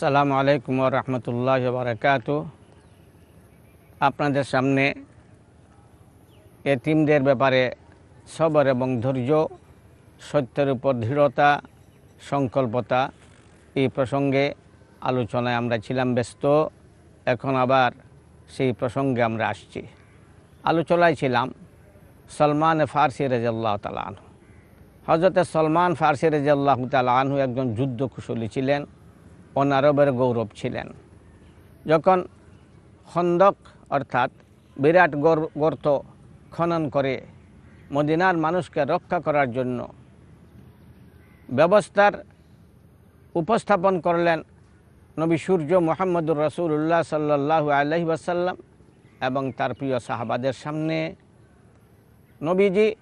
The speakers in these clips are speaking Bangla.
আসসালামু আলাইকুম রহমতুল্লাহ বারকাত। আপনাদের সামনে এতিমদের ব্যাপারে সবর এবং ধৈর্য, সত্যের উপর দৃঢ়তা, সংকল্পতা এই প্রসঙ্গে আলোচনায় আমরা ছিলাম ব্যস্ত, এখন আবার সেই প্রসঙ্গে আমরা আসছি। আলোচনায় ছিলাম সলমান ফারসি রেজাল্লাহ তালা আনহু। হজরতে সলমান ফারসি রেজাল্লাহ তালা আনহু একজন যুদ্ধ কুশলী ছিলেন। অনারবের গৌরব ছিলেন। যখন খন্দক, অর্থাৎ বিরাট গর- গর্ত খনন করে মদিনার মানুষকে রক্ষা করার জন্য ব্যবস্থার উপস্থাপন করলেন নবী সূর্য মোহাম্মদুর রসুল্লাহ সাল্লাহ আলহি এবং তার প্রিয় সাহাবাদের সামনে নবীজি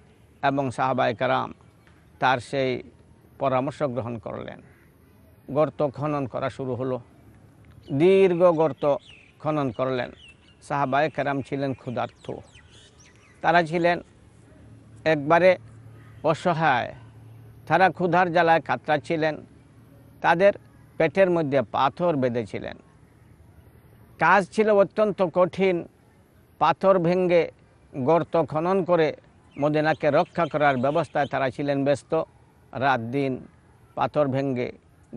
এবং সাহাবায় কারাম তার সেই পরামর্শ গ্রহণ করলেন। গর্ত খনন করা শুরু হলো। দীর্ঘ গর্ত খনন করলেন। সাহাবায় কেরাম ছিলেন ক্ষুধার্থ তারা ছিলেন একবারে অসহায়। তারা ক্ষুধার জ্বালায় কাতরাচ্ছিলেন তাদের পেটের মধ্যে পাথর বেঁধেছিলেন কাজ ছিল অত্যন্ত কঠিন। পাথর ভেঙ্গে গর্ত খনন করে মদিনাকে রক্ষা করার ব্যবস্থায় তারা ছিলেন ব্যস্ত। রাত দিন পাথর ভেঙ্গে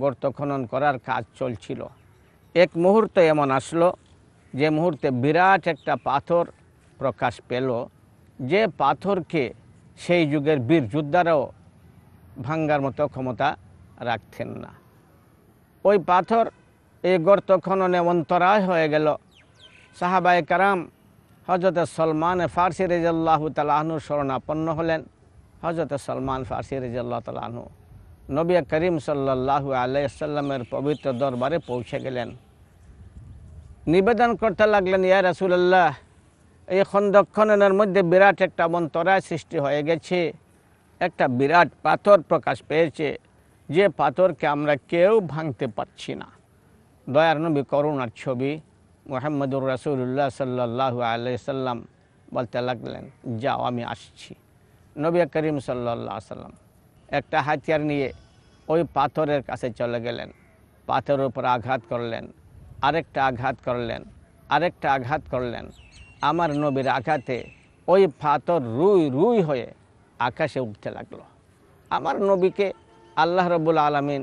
গর্ত খনন করার কাজ চলছিল। এক মুহূর্ত এমন আসলো যে মুহূর্তে বিরাট একটা পাথর প্রকাশ পেল, যে পাথরকে সেই যুগের বীর যোদ্ধারাও ভাঙ্গার মতো ক্ষমতা রাখতেন না। ওই পাথর এই গর্ত খননে অন্তরায় হয়ে গেল। সাহাবায়ে কারাম হজরত সলমান ফার্সি রেজাল্লাহ তালাহনুর শরণাপন্ন হলেন। হজরত সলমান ফার্সি রেজাল্লাহ তালাহনু নবী করিম সাল্লাহ আলাইসাল্লামের পবিত্র দরবারে পৌঁছে গেলেন। নিবেদন করতে লাগলেন, ইয়া রাসুলাল্লাহ, এই খন্দক মধ্যে বিরাট একটা অন্তরায় সৃষ্টি হয়ে গেছে। একটা বিরাট পাথর প্রকাশ পেয়েছে। যে পাথরকে আমরা কেউ ভাঙতে পারছি না। দয়ার নবী করুণার ছবি মোহাম্মদুর রাসুল্লাহ সাল্লাহ আলাইসাল্লাম বলতে লাগলেন, যাও, আমি আসছি। নবী করিম সাল্লাহ সাল্লাম একটা হাতিয়ার নিয়ে ওই পাথরের কাছে চলে গেলেন। পাথরের উপর আঘাত করলেন, আরেকটা আঘাত করলেন, আরেকটা আঘাত করলেন। আমার নবীর আঘাতে ওই পাথর রুই রুই হয়ে আকাশে উঠতে লাগল। আমার নবীকে আল্লাহ রবুল আলমিন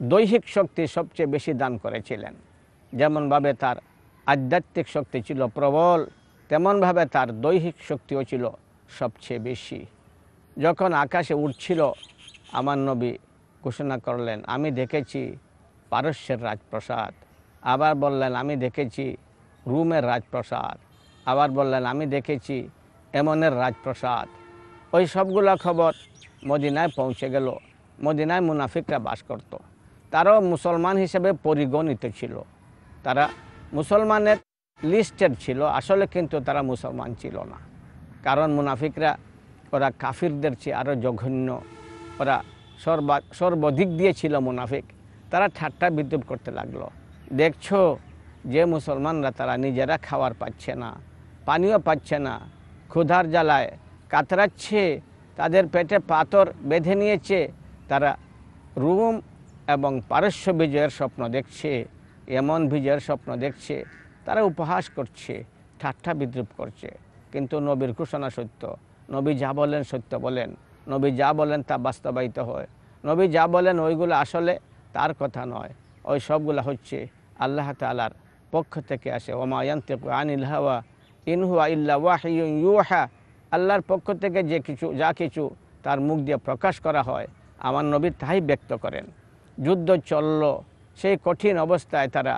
দৈহিক শক্তি সবচেয়ে বেশি দান করেছিলেন। যেমনভাবে তার আধ্যাত্মিক শক্তি ছিল প্রবল, তেমনভাবে তার দৈহিক শক্তিও ছিল সবচেয়ে বেশি। যখন আকাশে উঠছিল, আমার নবী ঘোষণা করলেন, আমি দেখেছি পারস্যের রাজপ্রসাদ। আবার বললেন, আমি দেখেছি রুমের রাজপ্রসাদ। আবার বললেন, আমি দেখেছি এমনের রাজপ্রসাদ। ওই সবগুলো খবর মদিনায় পৌঁছে গেল। মদিনায় মুনাফিকরা বাস করত। তারাও মুসলমান হিসেবে পরিগণিত ছিল। তারা মুসলমানের লিস্টেড ছিল। আসলে কিন্তু তারা মুসলমান ছিল না। কারণ মুনাফিকরা, ওরা কাফিরদের চেয়ে আরও জঘন্য। ওরা সর্বা সর্বদিক দিয়ে ছিল মুনাফিক। তারা ঠাট্টা বিদ্রুপ করতে লাগল। দেখছ, যে মুসলমানরা তারা নিজেরা খাওয়ার পাচ্ছে না, পানীয় পাচ্ছে না, ক্ষুধার জ্বালায় কাতরাচ্ছে, তাদের পেটে পাথর বেঁধে নিয়েছে। তারা রুম এবং পারস্য বিজয়ের স্বপ্ন দেখছে, এমন বিজয়ের স্বপ্ন দেখছে, তারা উপহাস করছে, ঠাট্টা বিদ্রুপ করছে। কিন্তু নবীর ঘোষণা সত্য, নবী যা বলেন সত্য বলেন। নবী যা বলেন তা বাস্তবায়িত হয়। নবী যা বলেন ওইগুলো আসলে তার কথা নয়। ওই সবগুলো হচ্ছে আল্লাহ তালার পক্ষ থেকে আসে। ওমায়ন্তে আনিল হাওয়া ইনহুয়া ইল্লা ওয়াহিউন ইউহা। আল্লাহর পক্ষ থেকে যে কিছু, যা কিছু তার মুখ দিয়ে প্রকাশ করা হয়। আমার নবী তাই ব্যক্ত করেন। যুদ্ধ চলল। সেই কঠিন অবস্থায় তারা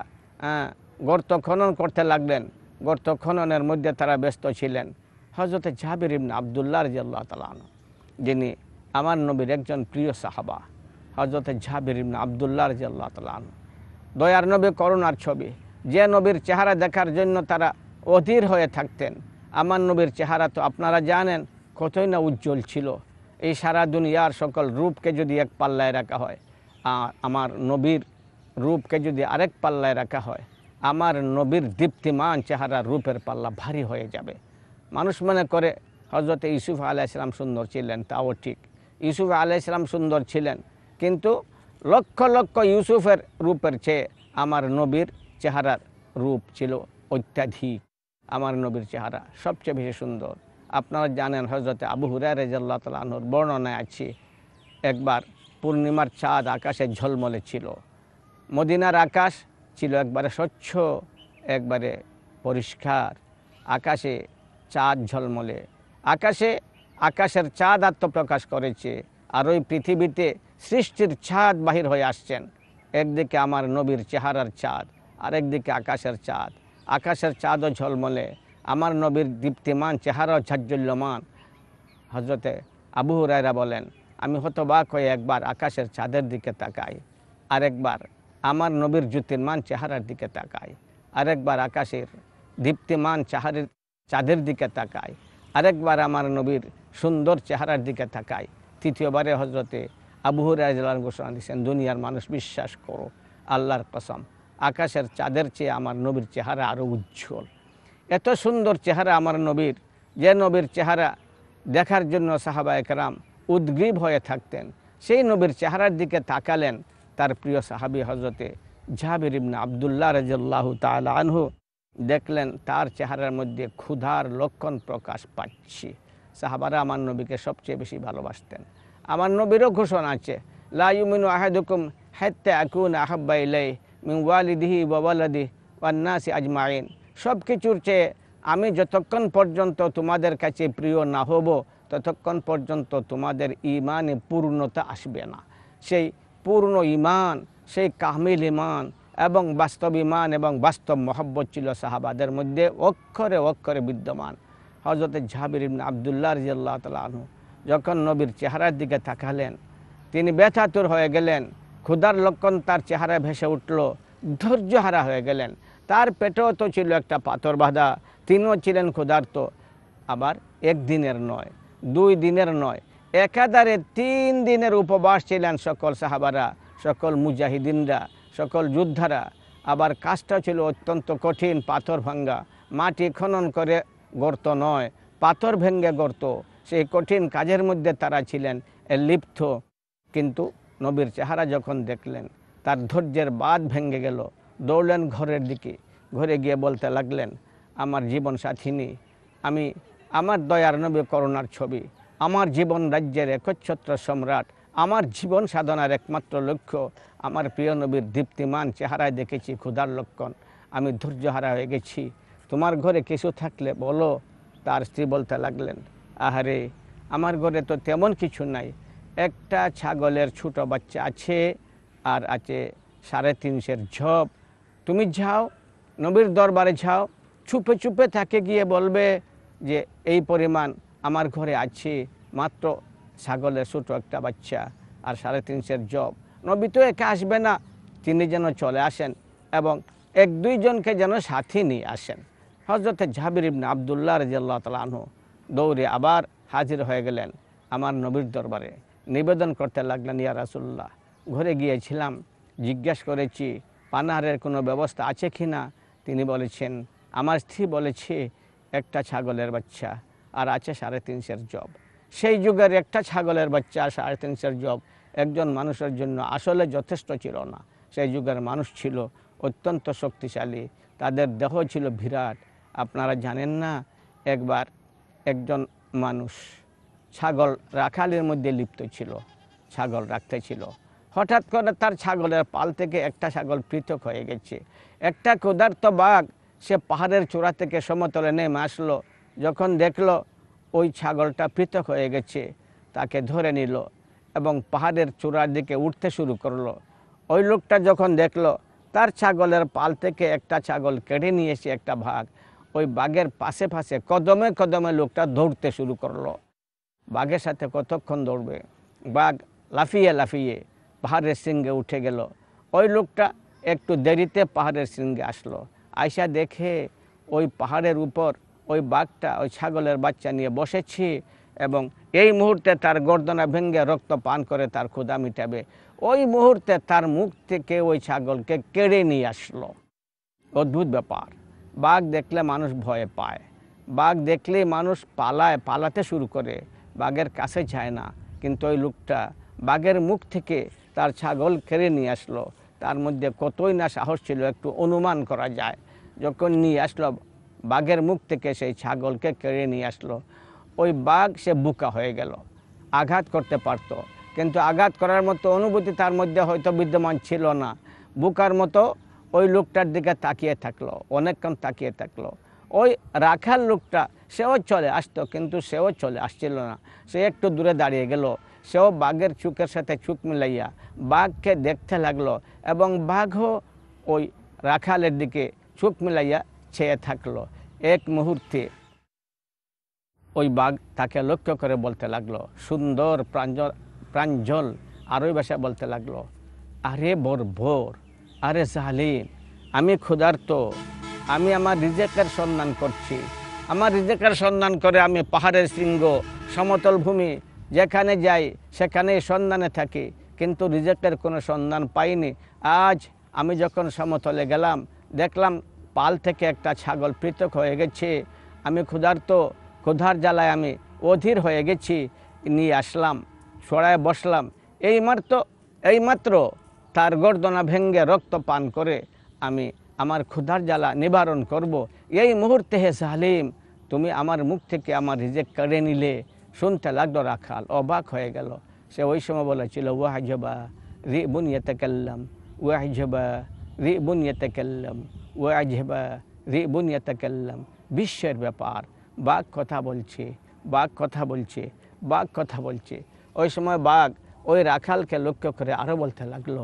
গর্ত খনন করতে লাগলেন। গর্ত খননের মধ্যে তারা ব্যস্ত ছিলেন। হজরতে জাবির ইবনে আবদুল্লাহ রাজিয়াল্লাহ তালান যিনি আমার নবীর একজন প্রিয় সাহাবা হজরতে ইবনে আবদুল্লাহ রাজিয়াল্লাহ তালান দয়ার নবী করুণার ছবি, যে নবীর চেহারা দেখার জন্য তারা অধীর হয়ে থাকতেন। আমার নবীর চেহারা তো আপনারা জানেন কতই না উজ্জ্বল ছিল। এই সারা দুনিয়ার সকল রূপকে যদি এক পাল্লায় রাখা হয় আমার নবীর রূপকে যদি আরেক পাল্লায় রাখা হয়, আমার নবীর দীপ্তিমান চেহারা রূপের পাল্লা ভারী হয়ে যাবে। মানুষ মনে করে হজরত ইউসুফ আলাইসালাম সুন্দর ছিলেন, তাও ঠিক। ইউসুফ আলাইসালাম সুন্দর ছিলেন, কিন্তু লক্ষ লক্ষ ইউসুফের রূপের চেয়ে আমার নবীর চেহারার রূপ ছিল অত্যাধিক। আমার নবীর চেহারা সবচেয়ে বেশি সুন্দর। আপনারা জানেন হজরতে আবু হুরায় রেজাল্লাহ তালাহর বর্ণনায় আছে, একবার পূর্ণিমার চাঁদ আকাশে ঝলমলে ছিল। মদিনার আকাশ ছিল একবারে স্বচ্ছ, একবারে পরিষ্কার। আকাশে চাঁদ ঝলমলে। আকাশে আকাশের চাঁদ আত্মপ্রকাশ করেছে আর ওই পৃথিবীতে সৃষ্টির চাঁদ বাহির হয়ে আসছেন। একদিকে আমার নবীর চেহারার চাঁদ, আরেকদিকে আকাশের চাঁদ। আকাশের চাঁদও ঝলমলে, আমার নবীর দীপ্তিমান চেহারাও ঝাজ্জল্যমান। হজরতে আবু হুরায়রা বলেন, আমি হতবাক হয়ে একবার আকাশের চাঁদের দিকে তাকাই, আরেকবার আমার নবীর জ্যোতির্মান চেহারার দিকে তাকাই, আরেকবার আকাশের দীপ্তিমান চাহারের চাঁদের দিকে তাকাই আরেকবার আমার নবীর সুন্দর চেহারার দিকে তাকাই। তৃতীয়বারে হজরতে আবু হুরাইজালার ঘোষণা দিয়েছেন দুনিয়ার মানুষ বিশ্বাস করো, আল্লাহর কসম। আকাশের চাঁদের চেয়ে আমার নবীর চেহারা আরও উজ্জ্বল। এত সুন্দর চেহারা আমার নবীর, যে নবীর চেহারা দেখার জন্য সাহাবা একরাম উদ্গ্রীব হয়ে থাকতেন, সেই নবীর চেহারার দিকে তাকালেন তার প্রিয় সাহাবি হজরতে জাহাবির ইবনা আবদুল্লাহ রাজাল্লাহ তালা দেখলেন তার চেহারার মধ্যে ক্ষুধার লক্ষণ প্রকাশ পাচ্ছি। সাহাবারা আমার নবীকে সবচেয়ে বেশি ভালোবাসতেন। আমার নবীরও ঘোষণা আছে লাইমিনু আহাদুকুম হেত্তে আকুন আহাব্বা ইলাই মিন ওয়ালিদিহি ওয়ালাদি ওয়ান্নাসি আজমাইন। সব কিছুর চেয়ে আমি যতক্ষণ পর্যন্ত তোমাদের কাছে প্রিয় না হব, ততক্ষণ পর্যন্ত তোমাদের ইমানে পূর্ণতা আসবে না। সেই পূর্ণ ইমান সেই কামিল ইমান এবং বাস্তব ইমান এবং বাস্তব মহব্বত ছিল সাহাবাদের মধ্যে অক্ষরে অক্ষরে বিদ্যমান। হজরত জাহাবির ইবনে আবদুল্লাহ রাজিয়াল্লাহ তালা যখন নবীর চেহারার দিকে তাকালেন, তিনি ব্যথাতুর হয়ে গেলেন, ক্ষুধার লক্ষণ তার চেহারায় ভেসে উঠল ধৈর্যহারা হয়ে গেলেন। তার পেটেও তো ছিল একটা পাথর বাঁধা, তিনিও ছিলেন ক্ষুধার্ত। আবার একদিনের নয়, দুই দিনের নয়, একাধারে তিন দিনের উপবাস ছিলেন সকল সাহাবারা, সকল মুজাহিদিনরা। সকল যোদ্ধারা। আবার কাজটা ছিল অত্যন্ত কঠিন, পাথর ভাঙ্গা। মাটি খনন করে গর্ত নয়, পাথর ভেঙ্গে গর্ত। সেই কঠিন কাজের মধ্যে তারা ছিলেন লিপ্ত। কিন্তু নবীর চেহারা যখন দেখলেন, তার ধৈর্যের বাদ ভেঙ্গে গেল। দৌড়লেন ঘরের দিকে, ঘরে গিয়ে বলতে লাগলেন, আমার জীবন সাথিনী, আমি আমার দয়ার নবী করুণার ছবি, আমার জীবন রাজ্যের একচ্ছত্র সম্রাট আমার জীবন সাধনার একমাত্র লক্ষ্য, আমার প্রিয় নবীর দীপ্তিমান চেহারায় দেখেছি ক্ষুধার লক্ষণ। আমি ধৈর্যহারা হয়ে গেছি। তোমার ঘরে কিছু থাকলে বলো, তার স্ত্রী বলতে লাগলেন, আহারে, আমার ঘরে তো তেমন কিছু নাই। একটা ছাগলের ছোট বাচ্চা আছে আর আছে সাড়ে তিনশের ঝপ। তুমি যাও, নবীর দরবারে যাও। চুপে চুপে তাকে গিয়ে বলবে যে, এই পরিমাণ আমার ঘরে আছে, মাত্র ছাগলের ছোটো একটা বাচ্চা আর সাড়ে তিনশের জব। নবী তো একা আসবে না, তিনি যেন চলে আসেন এবং এক দুইজনকে যেন সাথী নিয়ে আসেন। হজরত জাহাবির ইবনে আবদুল্লাহ রাজিয়াল্লাহ তালাহু দৌড়ে আবার হাজির হয়ে গেলেন আমার নবীর দরবারে। নিবেদন করতে লাগলেন, ইয়া রাসুল্লাহ ঘরে গিয়েছিলাম, জিজ্ঞেস করেছি, পানাহারের কোনো ব্যবস্থা আছে কি না? তিনি বলেছেন, আমার স্ত্রী বলেছে, একটা ছাগলের বাচ্চা, আর আছে সাড়ে তিনশের জব। সেই যুগের একটা ছাগলের বাচ্চা, সাড়ে তিনশের জব একজন মানুষের জন্য আসলে যথেষ্ট ছিল না। সেই যুগের মানুষ ছিল অত্যন্ত শক্তিশালী। তাদের দেহ ছিল বিরাট। আপনারা জানেন না, একবার একজন মানুষ ছাগল রাখালের মধ্যে লিপ্ত ছিল, ছাগল রাখতে ছিল। হঠাৎ করে তার ছাগলের পাল থেকে একটা ছাগল পৃথক হয়ে গেছে। একটা ক্ষুধার্ত বাঘ সে পাহাড়ের চূড়া থেকে সমতলে নেমে আসলো। যখন দেখল ওই ছাগলটা পৃথক হয়ে গেছে, তাকে ধরে নিল এবং পাহাড়ের চূড়ার দিকে উঠতে শুরু করল। ওই লোকটা যখন দেখল, তার ছাগলের পাল থেকে একটা ছাগল কেটে নিয়েছে একটা ভাগ ওই বাঘের পাশে পাশে কদমে কদমে লোকটা দৌড়তে শুরু করল। বাঘের সাথে কতক্ষণ দৌড়বে? বাঘ লাফিয়ে লাফিয়ে পাহাড়ের সিংহে উঠে গেল। ওই লোকটা একটু দেরিতে পাহাড়ের সিংহে আসলো। আয়সা দেখে ওই পাহাড়ের উপর ওই বাঘটা, ওই ছাগলের বাচ্চা নিয়ে বসেছি এবং এই মুহূর্তে তার গর্দনা ভেঙে রক্ত পান করে তার ক্ষুদা মিটাবে। ওই মুহূর্তে তার মুখ থেকে ওই ছাগলকে কেড়ে নিয়ে আসলো। অদ্ভুত ব্যাপার। বাঘ দেখলে মানুষ ভয় পায়। বাঘ দেখলেই মানুষ পালায়, পালাতে শুরু করে। বাঘের কাছে যায় না। কিন্তু ওই লোকটা বাঘের মুখ থেকে তার ছাগল কেড়ে নিয়ে আসলো। তার মধ্যে কতই না সাহস ছিল, একটু অনুমান করা যায়। যখন নিয়ে আসলো বাঘের মুখ থেকে সেই ছাগলকে কেড়ে নিয়ে আসলো। ওই বাঘ সে বুকা হয়ে গেল। আঘাত করতে পারত। কিন্তু আঘাত করার মতো অনুভূতি তার মধ্যে হয়তো বিদ্যমান ছিল না। বুকার মতো ওই লোকটার দিকে তাকিয়ে থাকল, অনেকক্ষণ তাকিয়ে থাকল। ওই রাখাল লোকটা, সেও চলে আসতো, কিন্তু সেও চলে আসছিল না। সে একটু দূরে দাঁড়িয়ে গেল। সেও বাঘের চুকের সাথে চুক মিলাইয়া বাঘকে দেখতে লাগল এবং বাঘও ওই রাখালের দিকে চোখ মিলাইয়া চেয়ে থাকল, এক মুহূর্তে। ওই বাঘ তাকে লক্ষ্য করে বলতে লাগল, সুন্দর প্রাঞ্জল প্রাঞ্জল। আরোই ভাষা বলতে লাগল, আরে বর ভোর আরে জালিম, আমি ক্ষুধার্ত, আমি আমার রিজেকের সন্ধান করছি। আমার রিজেকের সন্ধান করে আমি পাহাড়ের শৃঙ্গ, সমতল ভূমি, যেখানে যাই সেখানে সন্ধানে থাকি। কিন্তু রিজেকের কোনো সন্ধান পাইনি। আজ আমি যখন সমতলে গেলাম, দেখলাম পাল থেকে একটা ছাগল পৃথক হয়ে গেছে। আমি ক্ষুধার্ত, ক্ষুধার জ্বালায় আমি অধীর হয়ে গেছি, নিয়ে আসলাম ছড়ায় বসলাম। এইমাত্র এইমাত্র তার গর্দনা ভেঙ্গে রক্ত পান করে আমি আমার ক্ষুধার জ্বালা নিবারণ করব। এই মুহূর্তে হে সালিম, তুমি আমার মুখ থেকে আমার রিজেক্ট কেড়ে নিলে। শুনতে লাগল রাখাল, অবাক হয়ে গেল। সে ওই সময় বলেছিল, ওয়াহজবা রি বুনিয়তে কাল্লাম ওয়াহজবা রি বুনিয়তে কাল্লাম কাল্লাম বিশ্বের ব্যাপার বাঘ কথা বলছে বাঘ কথা বলছে বাঘ কথা বলছে। ওই সময় বাঘ ওই রাখালকে লক্ষ্য করে আরও বলতে লাগল,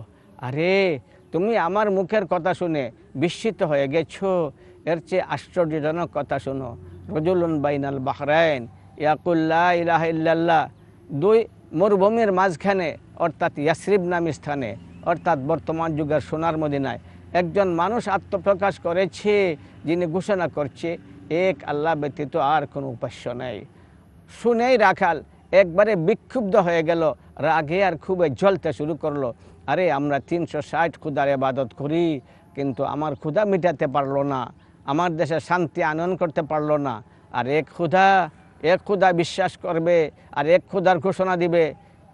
আরে, তুমি আমার মুখের কথা শুনে বিস্মিত হয়ে গেছো। এর চেয়ে আশ্চর্যজনক কথা শোনো। রজুলুন বাইনাল বাহরাইন ইয়াকুল্লাহ ইলাহ ইল্লাল্লাহ। দুই মরুভূমির মাঝখানে, অর্থাৎ ইয়াসরিব নামী স্থানে, অর্থাৎ বর্তমান যুগের সোনার মদিনায় একজন মানুষ আত্মপ্রকাশ করেছে, যিনি ঘোষণা করছে, এক আল্লাহ ব্যতীত আর কোনো উপাস্য নেই। শুনেই রাখাল একবারে বিক্ষুব্ধ হয়ে গেল, রাগে আর খুবই জ্বলতে শুরু করল। আরে, আমরা তিনশো ষাট ক্ষুদার এবাদত করি, কিন্তু আমার ক্ষুধা মিটাতে পারল না, আমার দেশে শান্তি আনয়ন করতে পারল না। আর এক ক্ষুধা এক ক্ষুধা বিশ্বাস করবে, আর এক ক্ষুধার ঘোষণা দিবে।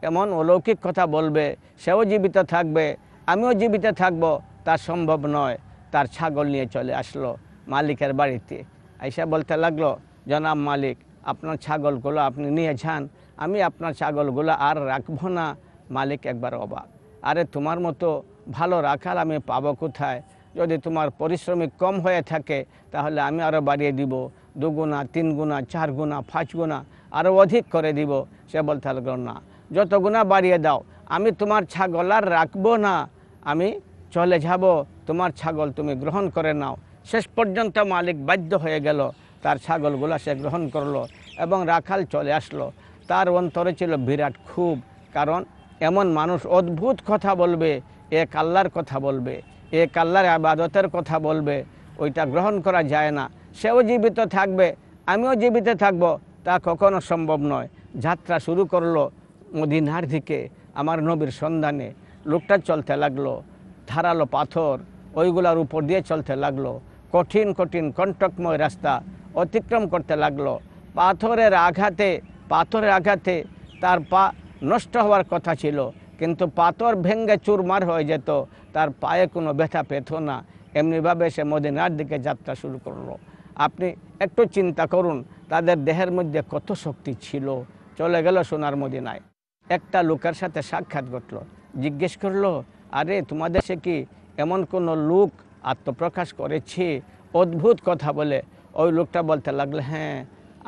এমন অলৌকিক কথা বলবে, সেও জীবিত থাকবে, আমিও জীবিত থাকব। তা সম্ভব নয়। তার ছাগল নিয়ে চলে আসলো মালিকের বাড়িতে। আইসা বলতে লাগল, জনাব মালিক, আপনার ছাগলগুলো আপনি নিয়ে যান। আমি আপনার ছাগলগুলো আর রাখব না। মালিক একবার অবাক, আরে তোমার মতো ভালো রাখার আমি পাবো কোথায়? যদি তোমার পরিশ্রমিক কম হয়ে থাকে, তাহলে আমি আরও বাড়িয়ে দিব। দুগুণা তিন গুণা চার গুণা পাঁচ গুণা আরও অধিক করে দিব। সে বলতে লাগল, না যত গুণা বাড়িয়ে দাও, আমি তোমার ছাগল আর রাখব না। আমি চলে যাব, তোমার ছাগল তুমি গ্রহণ করে নাও। শেষ পর্যন্ত মালিক বাধ্য হয়ে গেল, তার ছাগলগুলো সে গ্রহণ করল এবং রাখাল চলে আসলো। তার অন্তরে ছিল বিরাট খুব কারণ এমন মানুষ অদ্ভুত কথা বলবে, এক আল্লাহর কথা বলবে, এক আল্লাহর আবাদতের কথা বলবে, ওইটা গ্রহণ করা যায় না। সেও জীবিত থাকবে, আমিও জীবিত থাকব, তা কখনো সম্ভব নয়। যাত্রা শুরু করল মদিনার দিকে, আমার নবীর সন্ধানে। লোকটা চলতে লাগল। ধারালো পাথর ওইগুলার উপর দিয়ে চলতে লাগল। কঠিন কঠিন কণ্টকময় রাস্তা অতিক্রম করতে লাগল। পাথরের আঘাতে পাথরের আঘাতে তার পা নষ্ট হওয়ার কথা ছিল, কিন্তু পাথর ভেঙ্গে চুরমার হয়ে যেত, তার পায়ে কোনো ব্যথা পেত না। এমনিভাবে সে মদিনার দিকে যাত্রা শুরু করল। আপনি একটু চিন্তা করুন, তাদের দেহের মধ্যে কত শক্তি ছিল। চলে গেল সোনার মদিনায়। একটা লোকের সাথে সাক্ষাৎ ঘটলো। জিজ্ঞেস করল আরে তোমাদের সে কি এমন কোনো লোক আত্মপ্রকাশ করেছে? অদ্ভুত কথা বলে। ওই লোকটা বলতে লাগল হ্যাঁ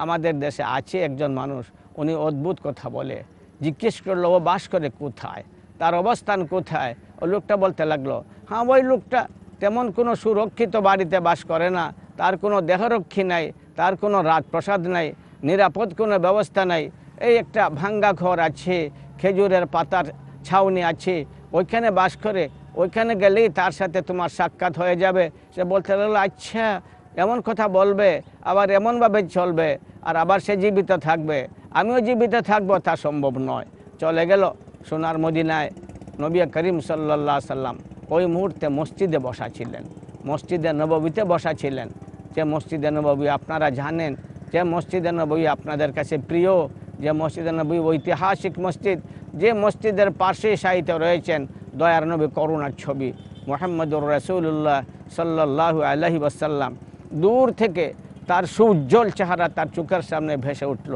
আমাদের দেশে আছে একজন মানুষ, উনি অদ্ভুত কথা বলে। জিজ্ঞেস করল, ও বাস করে কোথায়? তার অবস্থান কোথায়? ওই লোকটা বলতে লাগল হ্যাঁ ওই লোকটা তেমন কোনো সুরক্ষিত বাড়িতে বাস করে না। তার কোনো দেহরক্ষী নাই, তার কোনো রাজপ্রসাদ নাই, নিরাপদ কোনো ব্যবস্থা নাই। এই একটা ভাঙ্গা ঘর আছে, খেজুরের পাতার ছাউনি আছে ওইখানে বাস করে, ওইখানে গেলেই তার সাথে তোমার সাক্ষাৎ হয়ে যাবে। সে বলতে লাগল আচ্ছা এমন কথা বলবে, আবার এমনভাবে চলবে, আর আবার সে জীবিত থাকবে। আমিও জীবিত থাকব, তা সম্ভব নয়। চলে গেল সোনার মদিনায় নবী করিম সাল্লা সাল্লাম। ওই মুহূর্তে মসজিদে বসা ছিলেন। মসজিদে নববীতে বসা ছিলেন। যে মসজিদে নববী আপনারা জানেন, যে মসজিদে নবী আপনাদের কাছে প্রিয়, যে মসজিদে নবী ঐতিহাসিক মসজিদ যে মসজিদের পার্শ্বে সাহিত্য রয়েছেন দয়ার নবী করুণার ছবি, মোহাম্মদুর রসুল্লাহ সাল্লাহ আলহি ওয়াসাল্লাম। দূর থেকে তার সুউজ্জ্বল চেহারা তার চোখের সামনে ভেসে উঠল।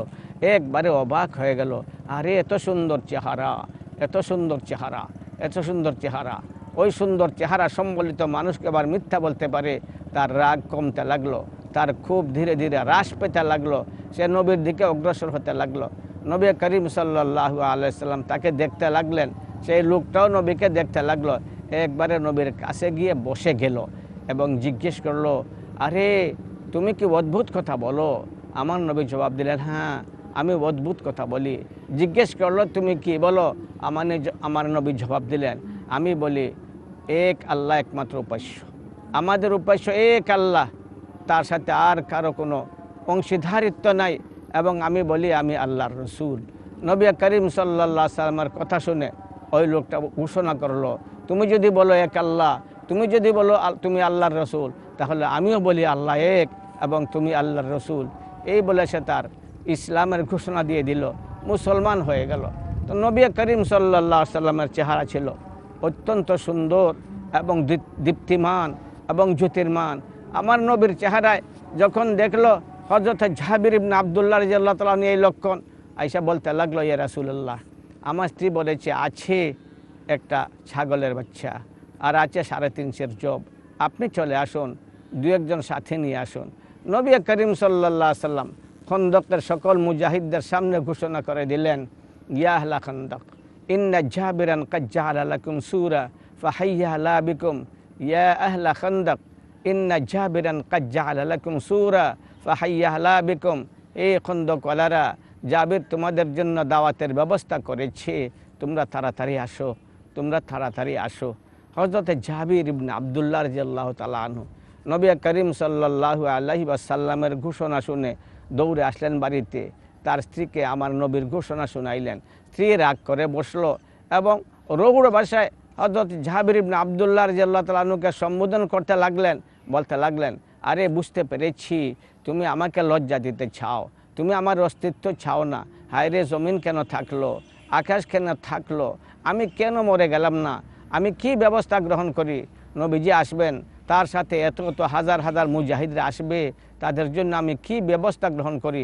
একবারে অবাক হয়ে গেল, আরে এত সুন্দর চেহারা, এত সুন্দর চেহারা, এত সুন্দর চেহারা। ওই সুন্দর চেহারা সম্বলিত মানুষকে আবার মিথ্যা বলতে পারে, তার রাগ কমতে লাগল, তার খুব ধীরে ধীরে হ্রাস পেতে লাগল, সে নবীর দিকে অগ্রসর হতে লাগল। নবী করিম সাল্লাহ আলাইসাল্লাম তাকে দেখতে লাগলেন। সেই লোকটাও নবীকে দেখতে লাগল। একবারে নবীর কাছে গিয়ে বসে গেল এবং জিজ্ঞেস করল, আরে, তুমি কি অদ্ভুত কথা বলো? আমার নবী জবাব দিলেন হ্যাঁ আমি অদ্ভুত কথা বলি। জিজ্ঞেস করল, তুমি কি বলো? আমার আমার নবী জবাব দিলেন, আমি বলি, এক আল্লাহ একমাত্র উপাস্য। আমাদের উপাস্য এক আল্লাহ। তার সাথে আর কারও কোনো অংশীদারিত্ব নাই। এবং আমি বলি, আমি আল্লাহর রসুল। নবী করিম সাল্লাহ সাল্লামের কথা শুনে ওই লোকটা ঘোষণা করল, তুমি যদি বলো এক আল্লাহ, তুমি যদি বলো তুমি আল্লাহর রসুল, তাহলে আমিও বলি আল্লাহ এক এবং তুমি আল্লাহর রসুল। এই বলে সে তার ইসলামের ঘোষণা দিয়ে দিল, মুসলমান হয়ে গেল। তো নবী করিম সাল্লাহ সাল্লামের চেহারা ছিল অত্যন্ত সুন্দর এবং দীপ- দীপ্তিমান এবং জ্যোতির্মান। আমার নবীর চেহারায় যখন দেখল হজরত জাহাবির ইবনে আবদুল্লাহ রাজিয়াল্লাহ তালা এই লক্ষণ। আইসা বলতে লাগল ইয়ে রাসুল্লাহ আমার স্ত্রী বলেছে আছে একটা ছাগলের বাচ্চা আর আছে সাড়ে তিনশের জব। আপনি চলে আসুন, দু একজন সাথে নিয়ে আসুন। নবী করিম সাল্লাহ সাল্লাম খন্দকের সকল মুজাহিদদের সামনে ঘোষণা করে দিলেন ইয়াহলা খন্দক, ইন্না জাবিরান কাজ্জাহাল আলাকুম সুরা ফাহাইয়া লা বিকুম। ইয়া আহলা খন্দক, ইন্না জাবিরান কাজ্জাহাল আলাকুম সুরা ফাহাইয়া লা বিকুম এই খন্দকওয়ালারা জাবির তোমাদের জন্য দাওয়াতের ব্যবস্থা করেছে। তোমরা তাড়াতাড়ি আসো, তোমরা তাড়াতাড়ি আসো। হজরত জাবির ইবনে আবদুল্লাহ রাজিয়াল্লাহু তাআলা আনহু, নবী করিম সাল্লাল্লাহু আলাইহি ওয়াসাল্লামের ঘোষণা শুনে দৌড়ে আসলেন বাড়িতে। তার স্ত্রীকে আমার নবীর ঘোষণা শুনাইলেন। স্ত্রী রাগ করে বসল এবং রৌড় ভাষায় হজরত জাহাবির ইবনে আবদুল্লাহ রাজিয়াল্লাহ তালানুকে সম্বোধন করতে লাগলেন, বলতে লাগলেন আরে বুঝতে পেরেছি। তুমি আমাকে লজ্জা দিতে চাও। তুমি আমার অস্তিত্ব চাও না। হায় রে জমিন কেন থাকল? আকাশ কেন থাকল? আমি কেন মরে গেলাম না? আমি কি ব্যবস্থা গ্রহণ করি? নবীজি আসবেন। তার সাথে এত এত হাজার হাজার মুজাহিদরা আসবে। তাদের জন্য আমি কি ব্যবস্থা গ্রহণ করি?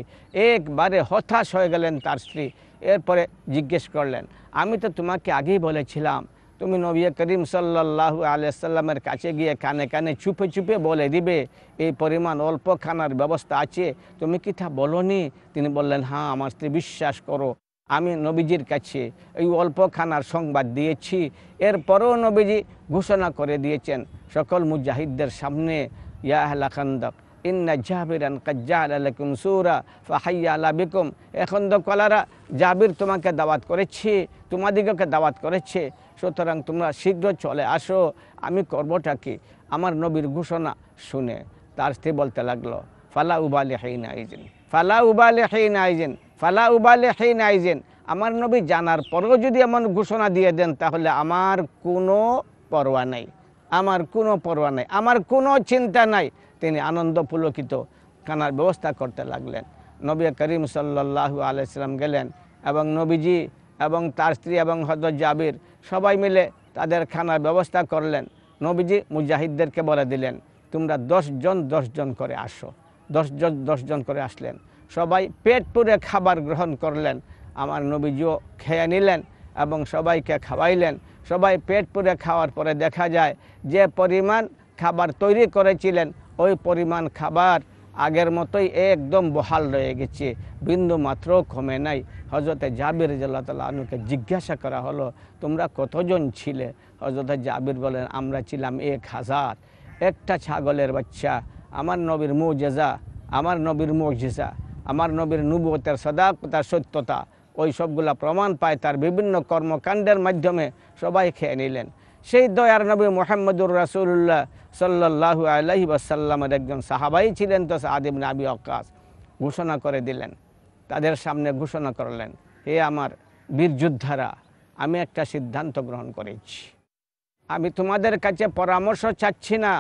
একবারে হতাশ হয়ে গেলেন তার স্ত্রী। এরপরে জিজ্ঞেস করলেন, আমি তো তোমাকে আগেই বলেছিলাম তুমি নবী করিম সাল্লাহ আলিয়াল্লামের কাছে গিয়ে কানে কানে চুপে চুপে বলে দিবে, এই পরিমাণ অল্প খানার ব্যবস্থা আছে, তুমি কি তা বলনি? তিনি বললেন হ্যাঁ আমার স্ত্রী বিশ্বাস করো, আমি নবীজির কাছে এই অল্প খানার সংবাদ দিয়েছি। এরপরেও নবীজি ঘোষণা করে দিয়েছেন সকল মুজাহিদদের সামনে, ইয়া আহলা খান্দক ইন্না কাজ্জাল আলাইকুম সুরা ফাহাইয়া বিকুম। এখন তো কলারা, জাবির তোমাকে দাওয়াত করেছে, তোমাদিগকে দাওয়াত করেছে, সুতরাং তোমরা শীঘ্র চলে আসো, আমি করবোটা কি? আমার নবীর ঘোষণা শুনে তার স্ত্রী বলতে লাগল, ফালা উবালে হেইন আইজেন ফালা উবালে হেইন আইজেন ফালা উবালে হেইন আইজেন আমার নবী জানার পরেও যদি এমন ঘোষণা দিয়ে দেন, তাহলে আমার কোনো পরোয়া নাই, আমার কোনো পরোয়া নাই, আমার কোনো চিন্তা নাই। তিনি আনন্দ পুলকিত খানার ব্যবস্থা করতে লাগলেন। নবী করিম সাল্লাহ আলাইসাল্লাম গেলেন এবং নবীজি এবং তার স্ত্রী এবং হজরত জাবির সবাই মিলে তাদের খানার ব্যবস্থা করলেন। নবীজি মুজাহিদদেরকে বলে দিলেন, তোমরা দশজন দশজন করে আসো। দশজন দশজন করে আসলেন। সবাই পেট পুরে খাবার গ্রহণ করলেন। আমার নবীজিও খেয়ে নিলেন এবং সবাইকে খাওয়াইলেন। সবাই পেট পুরে খাওয়ার পরে দেখা যায়, যে পরিমাণ খাবার তৈরি করেছিলেন ওই পরিমাণ খাবার আগের মতোই একদম বহাল রয়ে গেছে। বিন্দু মাত্র কমে নাই। হজরতে জাবির জাল্লাহ তাল্লাহ আনুকে জিজ্ঞাসা করা হলো, তোমরা কতজন ছিলে? হজরতে জাবির বলেন আমরা ছিলাম এক হাজার। একটা ছাগলের বাচ্চা। আমার নবীর মুজেজা। আমার নবীর মুজেজা। আমার নবীর নুবতের সদাকতার সত্যতা। ওই সবগুলা প্রমাণ পায় তার বিভিন্ন কর্মকাণ্ডের মাধ্যমে সবাই খেয়ে নিলেন। সেই দয়ার নবী মোহাম্মদুর রাসুল্লাহ সাল্লাহু আলহি বাসাল্লামের একজন সাহাবাই ছিলেন তো সাদিম নাবি অকাশ ঘোষণা করে দিলেন। তাদের সামনে ঘোষণা করলেন, হে আমার বীর যোদ্ধারা, আমি একটা সিদ্ধান্ত গ্রহণ করেছি। আমি তোমাদের কাছে পরামর্শ চাচ্ছি না।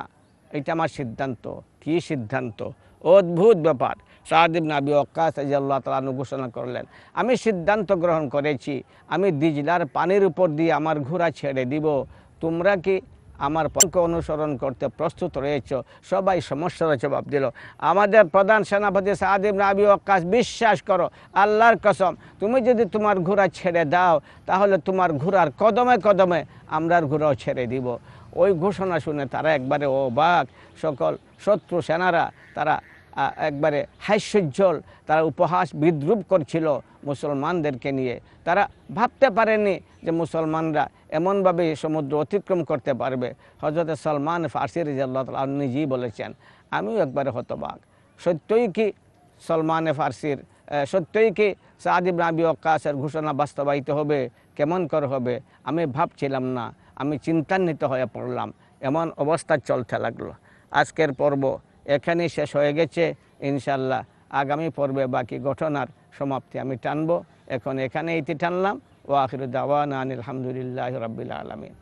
এটা আমার সিদ্ধান্ত। কি সিদ্ধান্ত? অদ্ভুত ব্যাপার। সাহাদিব নাবি অক্কাস আল্লাহ তালু ঘোষণা করলেন, আমি সিদ্ধান্ত গ্রহণ করেছি। আমি দিজলার পানির উপর দিয়ে আমার ঘোড়া ছেড়ে দিব। তোমরা কি আমার পথকে অনুসরণ করতে প্রস্তুত রয়েছ? সবাই সমস্যার জবাব দিল। আমাদের প্রধান সেনাপতি সাহাদিব নাবি অক্কাস বিশ্বাস করো, আল্লাহর কসম, তুমি যদি তোমার ঘোড়া ছেড়ে দাও, তাহলে তোমার ঘোড়ার কদমে কদমে আমরার ঘোড়াও ছেড়ে দিব। ওই ঘোষণা শুনে তারা একবারে ও অবাক। সকল শত্রু সেনারা, তারা একবারে হাস্যজ্জ্বল, তারা উপহাস বিদ্রুপ করছিল মুসলমানদেরকে নিয়ে। তারা ভাবতে পারেনি যে মুসলমানরা এমনভাবে সমুদ্র অতিক্রম করতে পারবে। হজরত সলমান ফার্সি রাজিয়াল্লাহ তাআলা নিজেই বলেছেন, আমিও একবারে হতবাক। সত্যই কি সলমান ফার্সির সত্যই কি সাদিব নাবি অক্কাসের ঘোষণা বাস্তবায়িত হবে? কেমন করে হবে? আমি ভাবছিলাম না। আমি চিন্তান্বিত হয়ে পড়লাম। এমন অবস্থা চলতে লাগল। আজকের পর্ব এখানেই শেষ হয়ে গেছে। ইনশাল্লাহ আগামী পর্বে বাকি ঘটনার সমাপ্তি আমি টানবো। এখন এখানে ইতি টানলাম। ও আখির দাওয়ান আলহামদুলিল্লাহ রবিল আলমিন